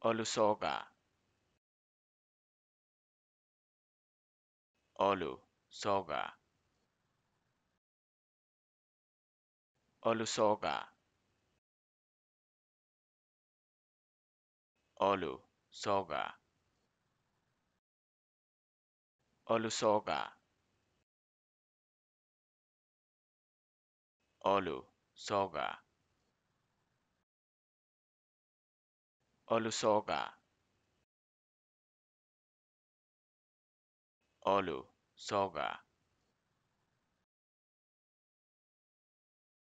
Olusoga Olusoga Olusoga Olusoga Olusoga Olusoga Olusoga Olusoga